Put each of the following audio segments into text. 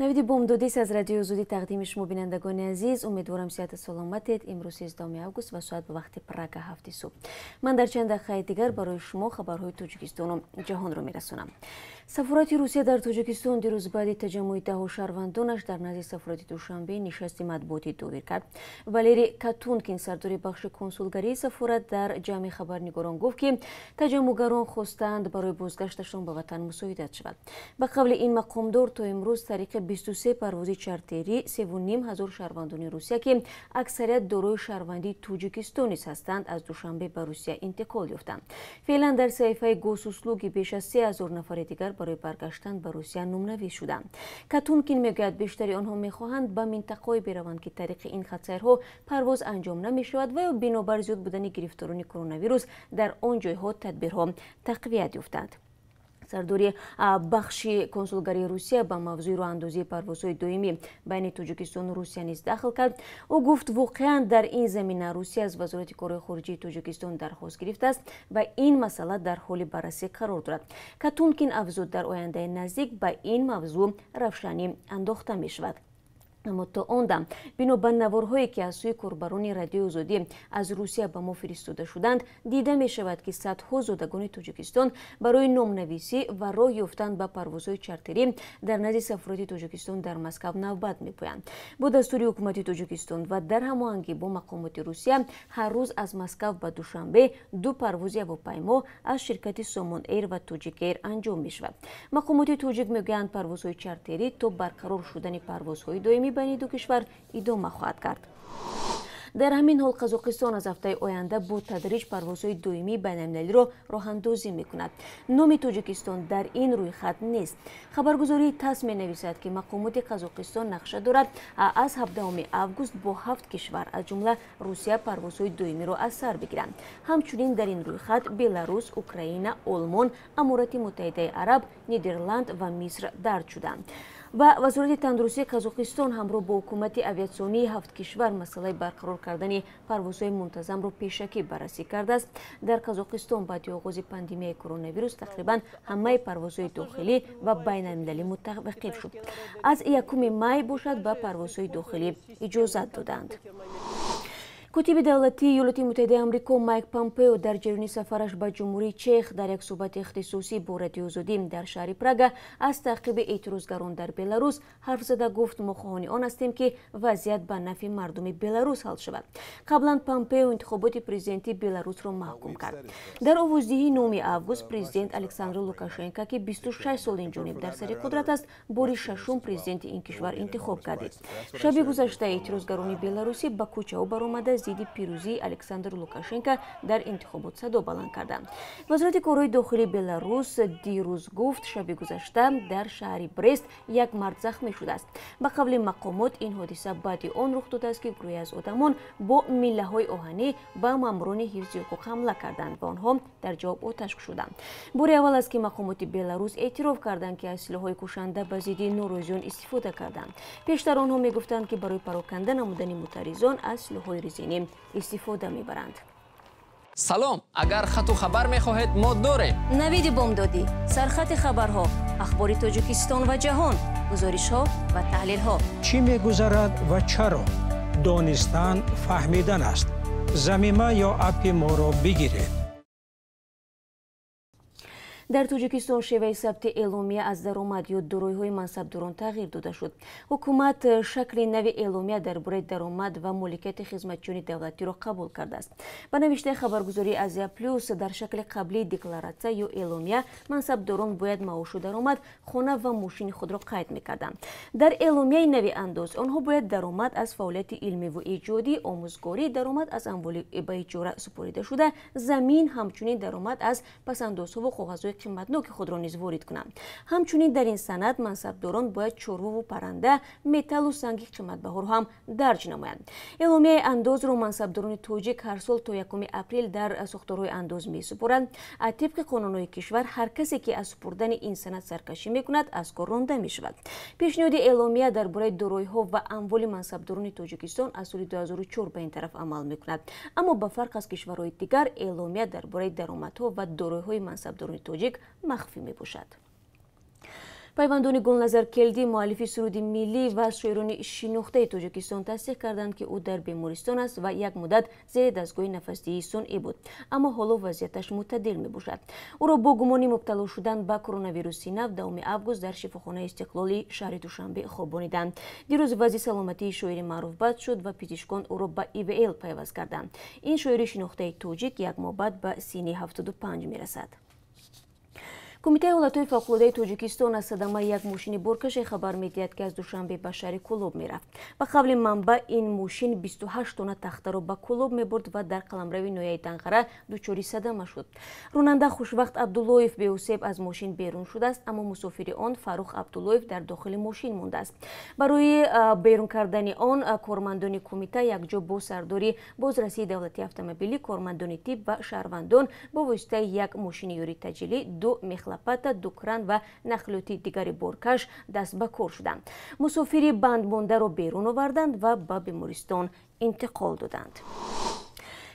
навиди бомдодис аз радиои озодӣ тақдими шумо бинандагони азиз. Умедворам сиҳату саломатед. Имрӯз сездаҳуми август ва соат ба вақти прага ҳафти субҳ. Ман дар чанд дақиқаи дигар барои шумо хабарҳои тоҷикистону ҷаҳонро мерасонам. Сафорати русия дар тоҷикистон дирӯз баъди таҷаммуи даҳу шаҳрвандонаш дар назди сафорати душанбе нишасти матбуотӣ довир кард. Валерий катункин сардори бахши консулгарии сафорат дар ҷамъи хабарнигорон гуфт ки таҷаммугарон хостаанд барои бозгашташон ба ватан мусоидат шавад. Ба қавли ин мақомдор то имрӯз тариқи 23 парвози чартерӣ 3 ҳазор шаҳрвандони русия ки аксарият дорои шаҳрвандии тоҷикистон низ ҳастанд аз душанбе ба русия интиқол ёфтанд. Феълан дар саҳифаи госуслуги беш аз 3 ҳазор нафари дигар барои баргаштан ба русия номнавис шуданд. Катункин мегӯяд бештари онҳо мехоҳанд ба минтақаҳое бираванд ки тариқи ин хатсайрҳо парвоз анҷом намешавад ва ё бинобар зиёд будани гирифторони коронавирус дар он ҷойҳо тадбирҳо тақвият ёфтанд сардори бахши консулгарии русия ба мавзӯи роҳандозии парвозҳои доимӣ байни тоҷикистону русия низ дахл кард. Ӯ гуфт воқеан дар ин замина русия аз вазорати корҳои хориҷии тоҷикистон дархост гирифтааст ва ин масъала дар ҳоли баррасӣ қарор дорад. Катункин афзуд дар ояндаи наздик ба ин мавзӯъ равшанӣ андохта мешавад аммо то он дам бино ба наворҳое ки аз сӯи корбарони радиои озодӣ аз русия ба мо фиристода шуданд дида мешавад ки садҳо зодагони тоҷикистон барои номнависӣ ва роҳ ёфтан ба парвозҳои чартерӣ дар назди сафорати тоҷикистон дар москав навбат мепоянд. Бо дастури ҳукумати тоҷикистон ва дар ҳамоҳангӣ бо мақомоти русия ҳар рӯз аз москав ба душанбе ду парвози ҳавопаймо аз ширкати сомон эйр ва тоҷик эйр анҷом мешавад. Мақомоти тоҷик мегӯянд парвозҳои чартерӣ то барқарор шудани парвозҳои доимӣ байни ду кишвар идома хоҳад кард. Дар ҳамин ҳол қазоқистон аз ҳафтаи оянда бо тадриҷ парвозҳои доимии байналмилалиро роҳандозӣ мекунад. Номи тоҷикистон дар ин рӯйхат нест. Хабаргузории тасс менависад ки мақомоти қазоқистон нақша дорад аз 7 август бо ҳафт кишвар аз ҷумла русия парвозҳои доимиро аз сар бигиранд ҳамчунин дар ин рӯйхат беларус украина олмон аморати муттаҳидаи араб нидерланд ва миср дард шуданд ва вазорати тандурустии қазоқистон ҳамроҳ бо ҳукумати авиатсионии ҳафт кишвар масъалаи барқарор кардани парвозҳои мунтазамро пешакӣ баррасӣ кардааст. Дар қазоқистон баъди оғози пандемияи коронавирус тақрибан ҳамаи парвозҳои дохилӣ ва байналмилалӣ мутаваққиф шуд. Аз 1 май бошад ба парвозҳои дохилӣ иҷозат доданд котиби давлатии иёлоти муттаҳидаи амрико майк помпео дар ҷараёни сафараш ба ҷумҳурии чех дар як суҳбати ихтисосӣ бо радиоозодӣ дар шаҳри прага аз таъқиби эътирозгарон дар беларус ҳарф зада гуфт. Мо хоҳони он ҳастем ки вазъият ба нафъи мардуми беларус ҳал шавад қаблан помпео интихоботи президентии беларусро маҳкум кард. Дар овоздиҳии номи август президент александр лукашенко ки 26 соли инҷониб дар сари қудрат аст бори шашум президенти ин кишвар интихоб гардид шаби гузашта эътирозгарони беларусӣ ба кӯчаҳо баромада зидди пирӯзии александр лукашенко дар интихобот садо баланд карданд вазорати корҳои дохилии беларус дирӯз гуфт шаби гузашта дар шаҳри брест як мард захмӣ шудааст. Ба қавли мақомот ин ҳодиса баъди он рух додааст ки гурӯҳе аз одамон бо миллаҳои оҳанӣ ба маъмурони ҳифзи ҳуқуқ ҳамла карданд ва онҳо дар ҷавоб оташ кушуданд бори аввал аст ки мақомоти беларус эътироф карданд ки аз силоҳҳои кушанда ба зидди норӯзиён истифода карданд. Пештар онҳо мегуфтанд ки барои пароканда намудани мутарризон аз силоҳҳои резинӣ муҳим истифода мебаранд. Салом агар хату хабар мехоҳед мо дорем навиди бомдодӣ сархати хабарҳо ахбори тоҷикистон ва ҷаҳон гузоришҳо ва таҳлилҳо. Чӣ мегузарад ва чаро? Донистан фаҳмидан аст. Замима ё апи моро бигиред дар тоҷикистон шеваи сабти эъломия аз даромад ё дороиҳои мансабдорон тағйир дода шуд. Ҳукумат шакли нави эъломия дар бораи даромад ва моликияти хизматчиёни давлатиро қабул кардааст. Ба навиштаи хабаргузории азия плюс дар шакли қаблии декларатсия ё эъломия мансабдорон бояд маошу даромад хона ва мошини худро қайд мекарданд. Дар эъломияи нави андоз онҳо бояд даромад аз фаъолияти илмиву иҷодӣ омӯзгорӣ даромад аз амволи ба иҷора супоридашуда замин ҳамчунин даромад аз пасандозҳову коғазҳои қиматноки худро низ ворид кунанд ҳамчунин дар ин санад мансабдорон бояд чорвову парранда металлу санги қиматбаҳоро ҳам дарҷ намоянд. Эъломияи андозро мансабдорони тоҷик ҳар сол то 1 апрел дар сохторҳои андоз месупоранд. Тибқи қонунҳои кишвар ҳар касе ки аз супурдани ин санад саркашӣ мекунад аз кор ронда мешавад. Пешниҳоди эъломия дар бораи дороиҳо ва амволи мансабдорони тоҷикистон аз соли 2004 ба ин тараф амал мекунад. Аммо ба фарқ аз кишварҳои дигар эъломия дар бораи даромадҳо ва дороиҳои мансабдорони тоҷик махфӣ мебошад. Пайвандони гулназар келдӣ муаллифи суруди миллӣ ва шоирони шинохтаи тоҷикистон тасдиқ карданд ки ӯ дар бемористон аст ва як муддат зери дастгоҳи нафасдиҳии сунъӣ буд аммо ҳоло вазъияташ мӯътадил мебошад. Ӯро бо гумони мубтало шудан ба коронавируси нав давоми август дар шифохонаи истиқлоли шаҳри душанбе хобониданд. Дирӯз вазъи саломатии шоири маъруф бад шуд ва пизишкон ӯро ба ивл пайваст карданд. Ин шоири шинохтаи тоҷик як моҳ баъд ба синни 75 мерасад кумитаи ҳолатҳои фавқулодаи тоҷикистон аз садамаи як мошини боркаше хабар медиҳад ки аз душанбе ба шаҳри кӯлоб мерафт. Ба қавли манба ин мошин 28 тона тахтаро ба кӯлоб мебурд ва дар қаламрави ноҳияи данғара дучори садама шуд. Ронанда хушвақт абдуллоев беҳусеб аз мошин берун шудааст аммо мусофири он фаррух абдуллоев дар дохили мошин мондааст. Барои берун кардани он кормандони кумита якҷо бо сардори бозрасии давлатии автомобилӣ кормандони тиб ва шаҳрвандон бо воситаи як мошини ёрии таҷилӣ ду мехла лапата дукран ва нақлиёти дигари боркаш даст ба кор шуданд мусофири бандмондаро берун оварданд ва ба бемористон интиқол доданд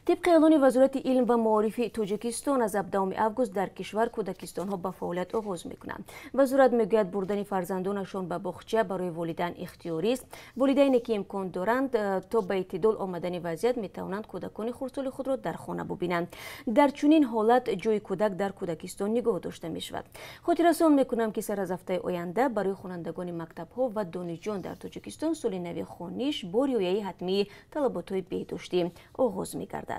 тибқи эълони вазорати илм ва маорифи тоҷикистон аз абдаоми август дар кишвар кӯдакистонҳо ба фаъолият оғоз мекунанд. Вазорат мегӯяд бурдани фарзандонашон ба боғча барои волидайн ихтиёрист. Волидайне ки имкон доранд э, то ба эътидол омадани вазъият метавонанд кӯдакони хурдсоли худро дар хона бубинанд. Дар чунин ҳолат ҷои кӯдак дар кӯдакистон нигоҳ дошта мешавад. Хотиррасон мекунам ки сар аз ҳафтаи оянда барои хонандагони мактабҳо ва донишҷӯён дар тоҷикистон соли нави хониш бо риояи ҳатмии талаботҳои беҳдоштӣ оғоз мегардад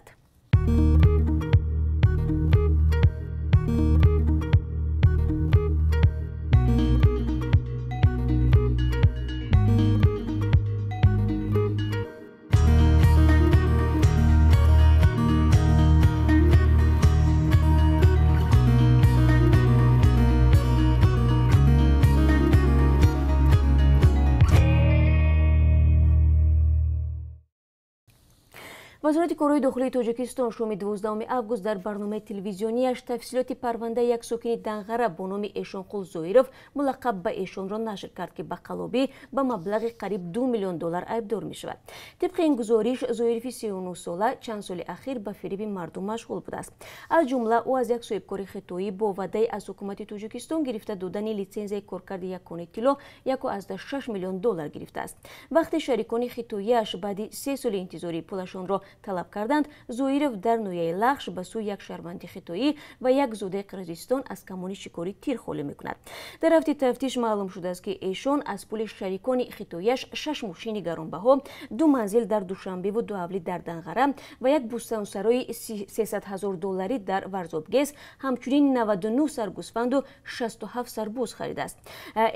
Bye. Вазорати корҳои дохилии тоҷикистон шоми 12 август дар барномаи телевизионияш тафсилоти парвандаи як сокини данғара бо номи эшонқул зоиров мулаққаб ба эшонро нашр кард ки ба қалобӣ ба маблағи қариб 2 миллион доллар айбдор мешавад. Тибқи ин гузориш зоирови 39 сола чанд соли ахир ба фириби мардум машғул будааст. Аз ҷумла ӯ аз як соҳибкори хитоӣ бо ваъдаи аз ҳукумати тоҷикистон гирифта додани литсензияи коркарди якони тилло 16 миллион доллар гирифтааст. Вақте шарикони хитоияш баъди се соли интизори пулашонро талаб карданд. Зоиров дар ноҳияи лахш ба сӯи як шаҳрванди хитоӣ ва як зодаи қирғизистон аз камони шикорӣ тир холӣ мекунад. Дар ҳафти тафтиш маълум шудааст ки эшон аз пули шарикони хитоияш шаш мошини гаронбаҳо ду манзил дар душанбеву дуавлӣ дар данғара ва як бустансарои 300 ҳазор долларӣ дар варзобгез ҳамчунин 99 саргӯсфанду 67 сарбӯз харидааст.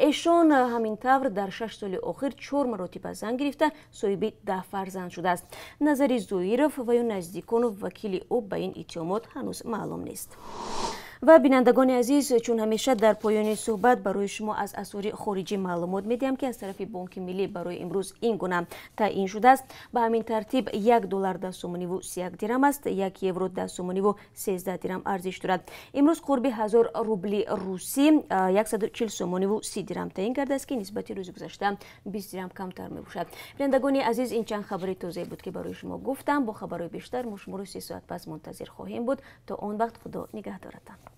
Эшон ҳамин тавр дар шаш соли охир чор маротиба зан гирифта соҳиби даҳ фарзанд шудааст. Назари зоир кадиров ва ё наздикону вакили ӯ ба ин иттиҳомот ҳанӯз маълум нест ва бинандагони азиз чун ҳамеша дар поёни суҳбат барои шумо аз асъори хориҷӣ маълумот медиҳам ки аз тарафи бонки миллӣ барои имрӯз ин гуна таъин шудааст. ба ҳамин тартиб як доллар даҳ сомониву сияк дирам аст як евро даҳ сомониву сездаҳ дирам арзиш дорад имрӯз қурби ҳазор рубли русӣ яксаду чил сомониву си дирам таъин гардааст ки нисбати рӯзи гузашта бист дирам камтар мебошад. бинандагони азиз ин чанд хабари тозае буд ки барои шумо гуфтам. бо хабарҳои бештар мо шуморо се соат пас мунтазир хоҳем буд. то он вақт худо нигаҳдоратан